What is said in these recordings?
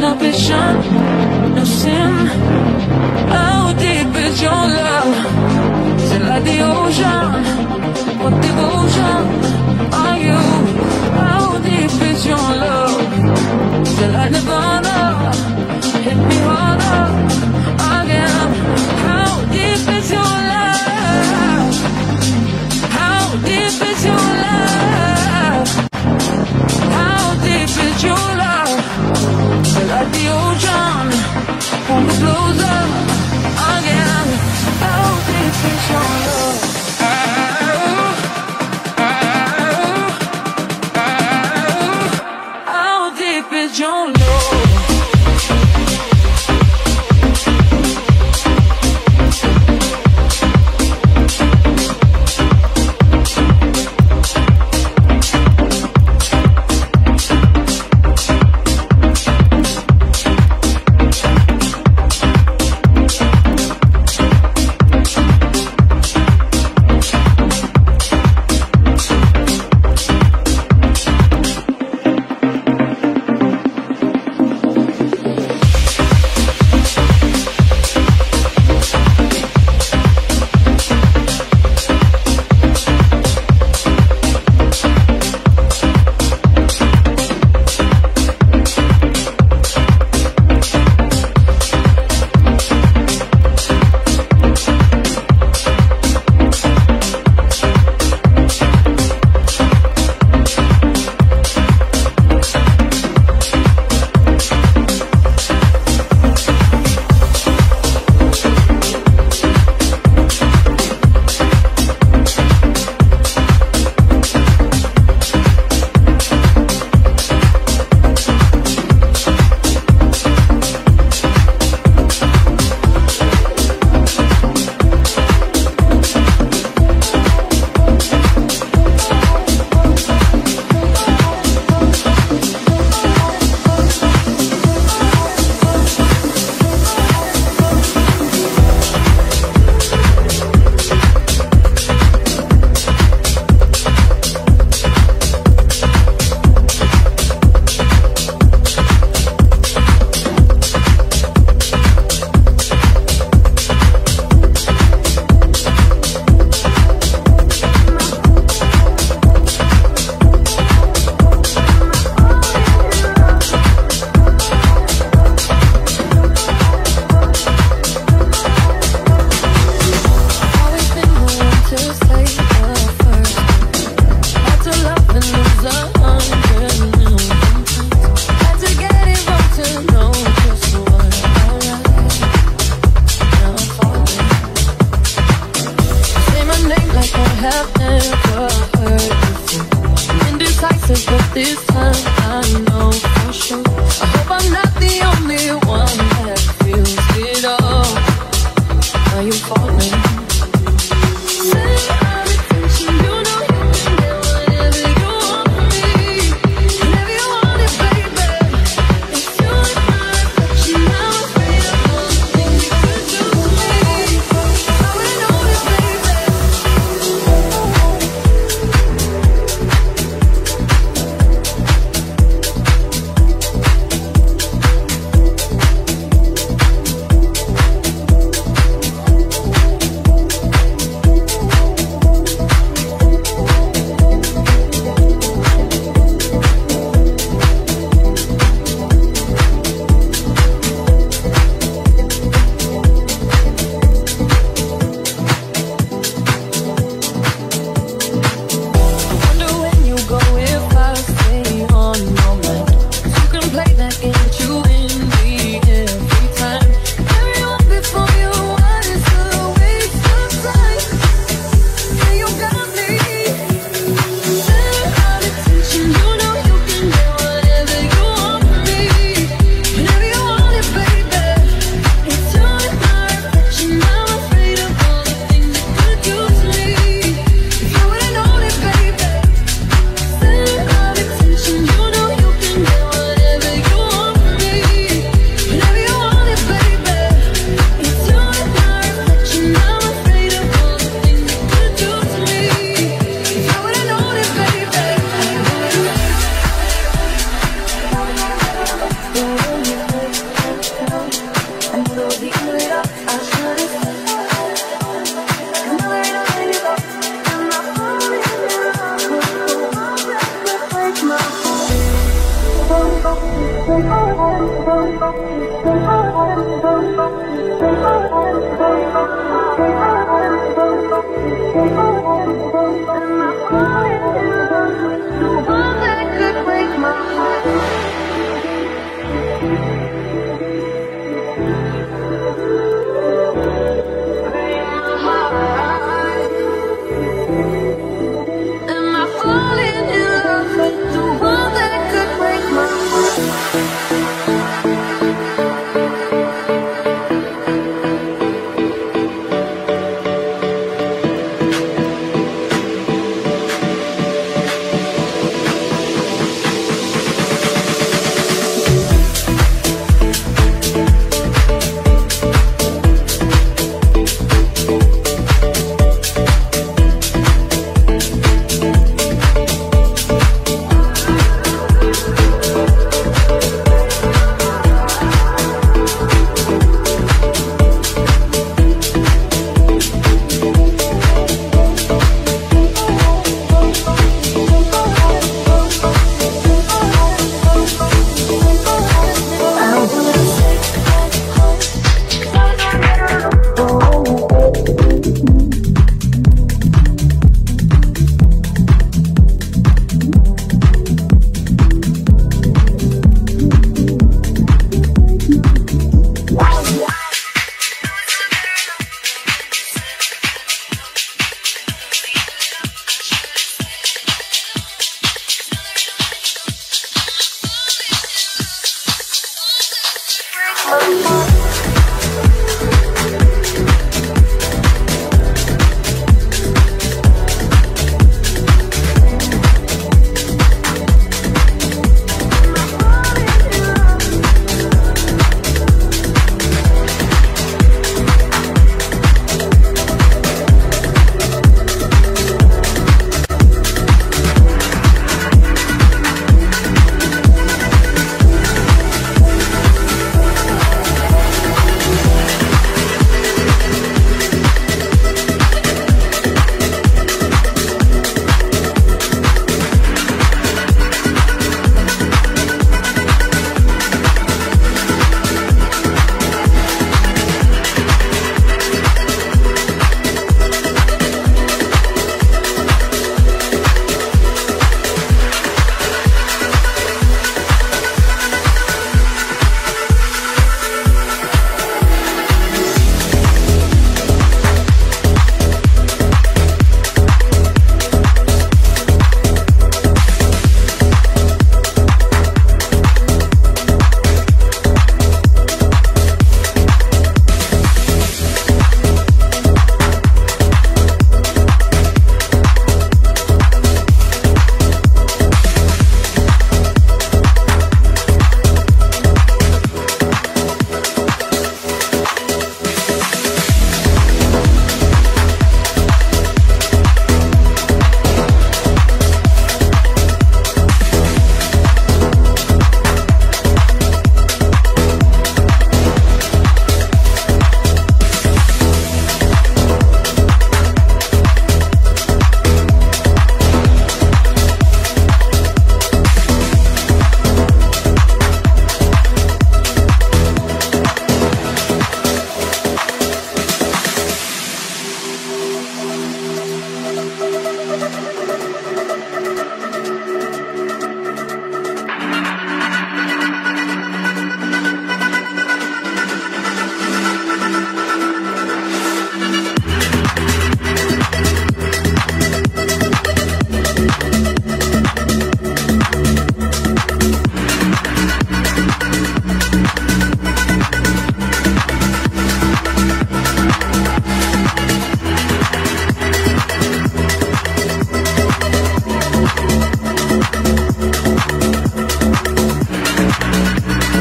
inhibition, no sin. Is your love?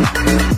Thank you.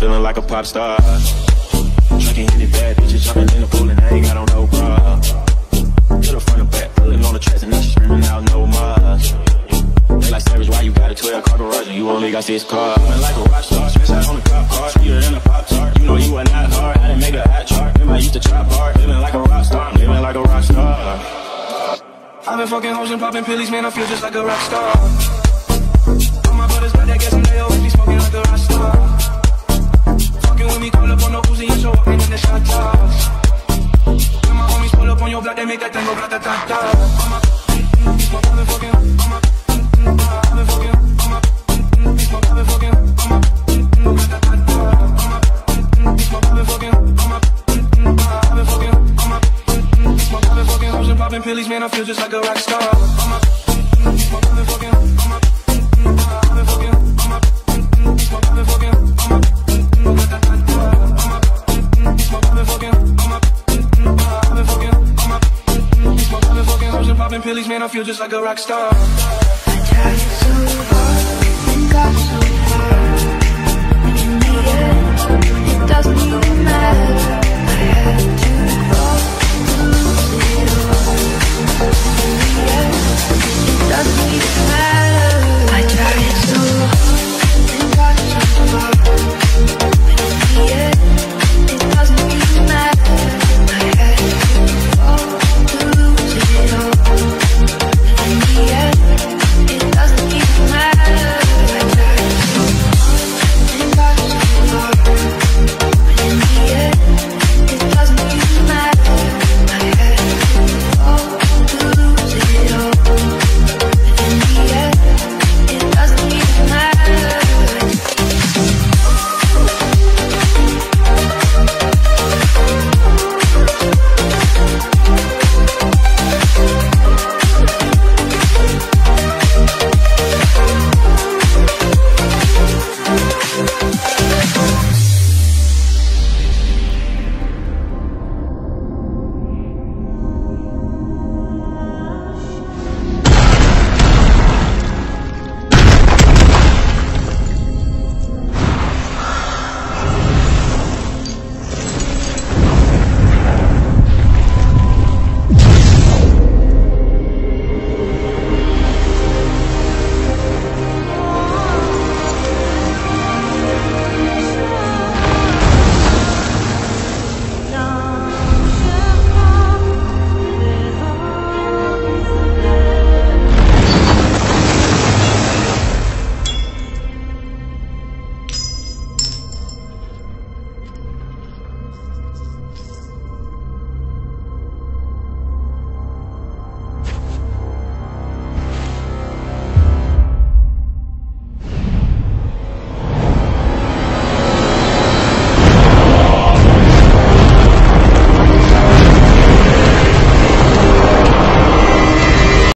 Feeling like a pop star. Drinking any bad bitches, jumping in the pool and I ain't got on no bra. To the front and back, pulling on the tracks and now she screaming out no much. They like savage, why you got a 12 car garage and you only got six cars? Feeling like a rock star, stress out on the cop car, sweeter than a pop tart. You know you are not hard, I didn't make a hot chart. Remember I used to trap hard, feeling like a rock star, I'm living like a rock star. I've been fucking hoes and popping pills, man, I feel just like a rock star. All my brothers got that gas and they always be smoking like a rock star. Fucking with me, call up on the Uzi and show up, in the shot. When my homies pull up on your block, they make that thing go grata-ta-ta. I'm my I'm fucking, I'm my I'm. I'm my I'm fucking, I'm my and popping pills, man, I feel just like a rock star. I'm a, feel just like a rock star.